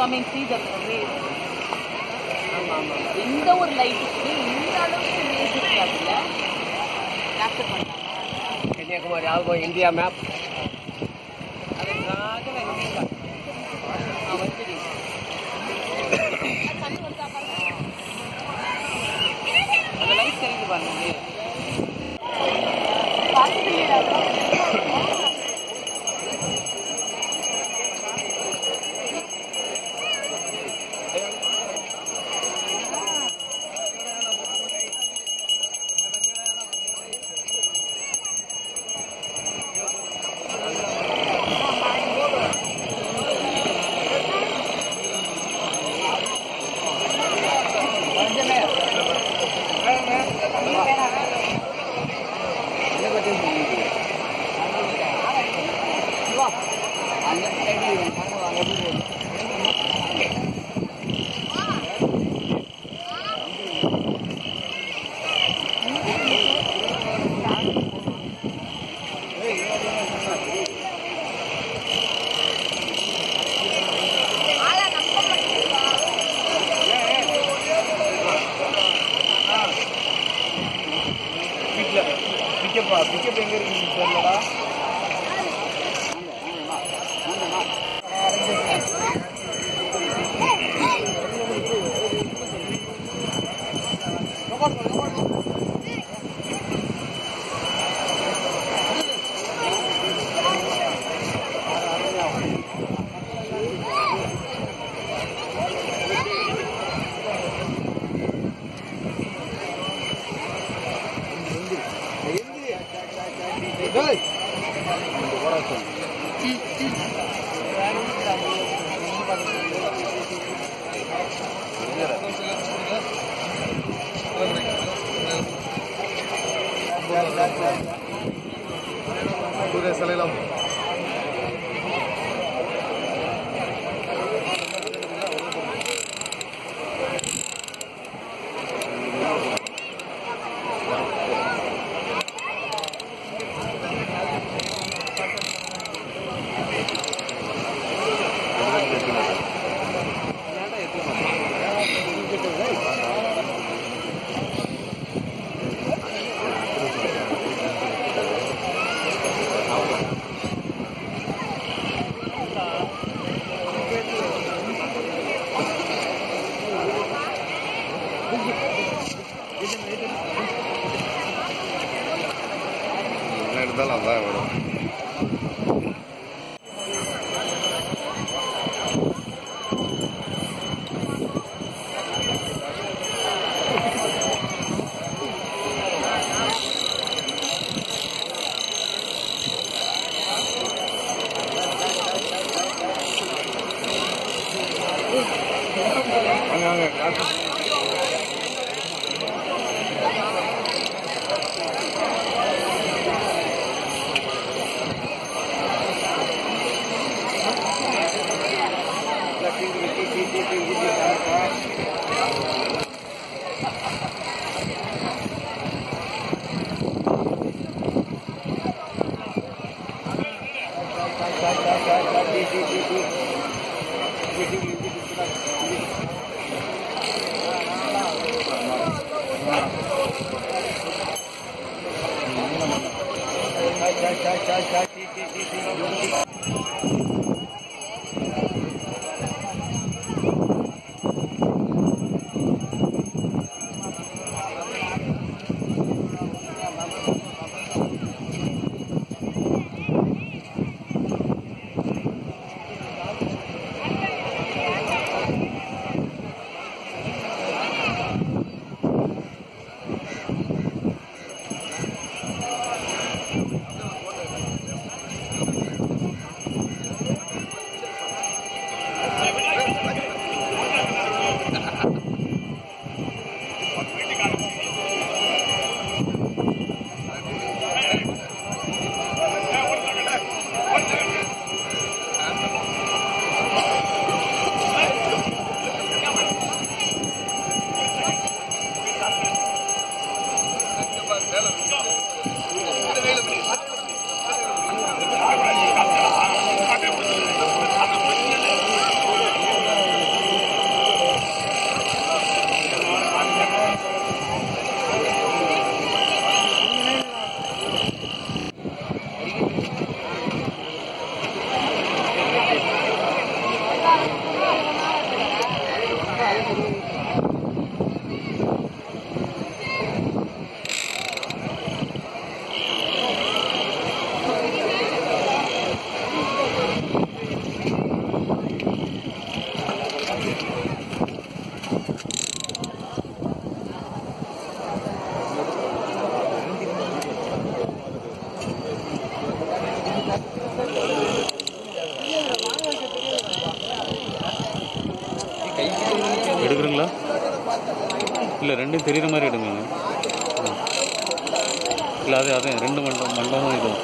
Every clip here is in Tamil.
sun is coming, see the rays. எந்த ஒரு லைட்டுக்குமே இந்த அளவுக்கு ரேஸ் இருக்காதுல்ல கேப்சர் பண்ணலாம். கன்னியாகுமரி ஆகும் இந்தியா மேப் பாருங்க 頑張るか頑張る。Brasileirão. はいはいはい。இவருங்களா இல்லை ரெண்டும் தெரிகிற மாதிரி எடுங்க. இல்லை அது அது ரெண்டு மண்டபம் மண்டபம் இதுவும்.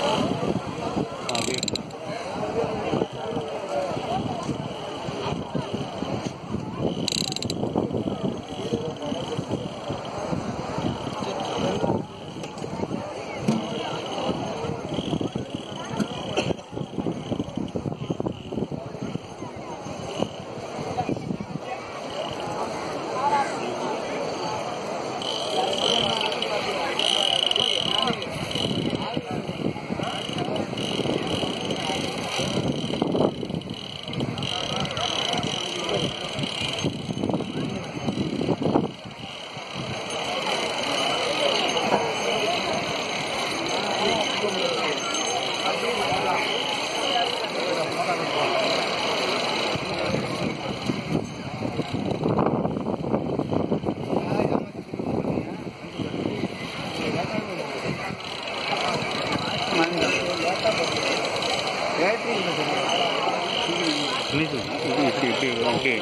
இன்னைக்கு இது இப்படி இப்படி இப்படி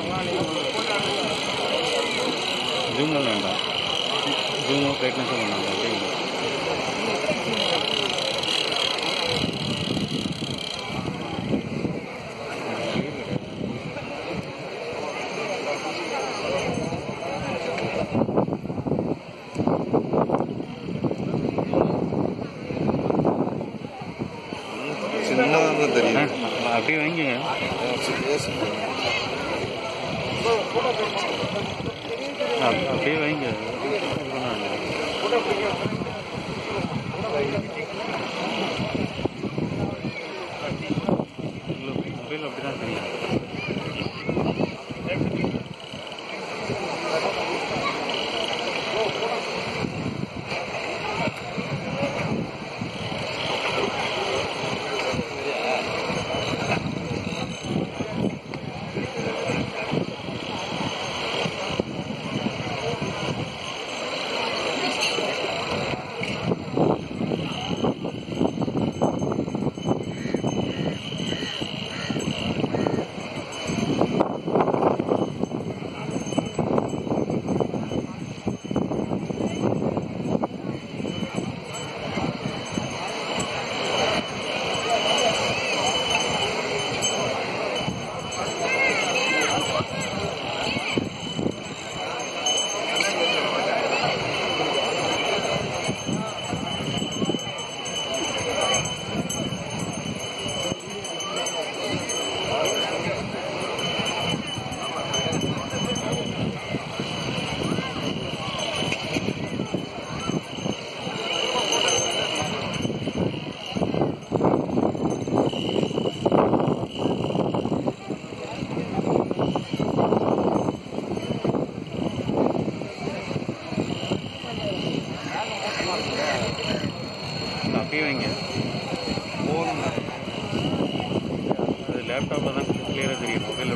ஜூமில் வேண்டாம் ஜூமும் பிரைட்னஸும் பண்ணாங்க lo ಲ್ಯಾಪ್ಟಾಪ್ ನಾನು ಕ್ಲಿಯರ್ ಅದರಿ ಮೊಬೈಲ್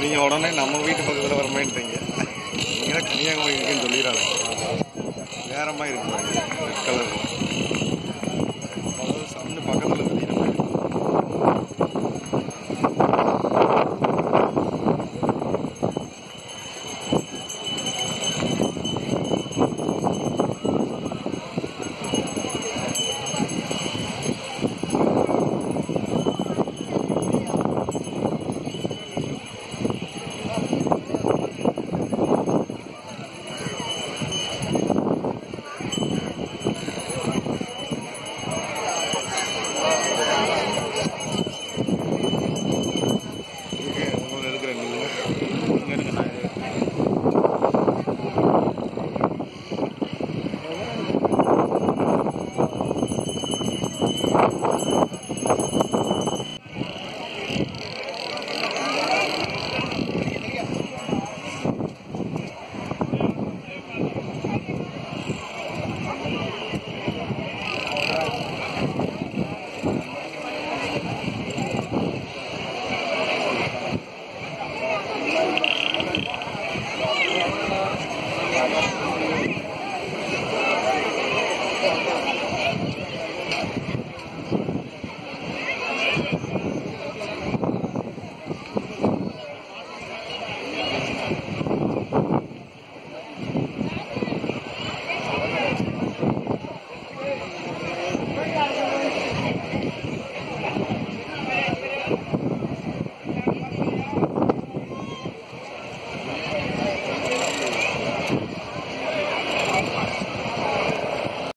நீங்க உடனே நம்ம வீட்டு பக்கத்துல வர நீங்கள் நீங்க கன்னியாகுமரி இருக்குன்னு சொல்லிடுறாங்க வேற மாதிரி இருக்கு. Red colour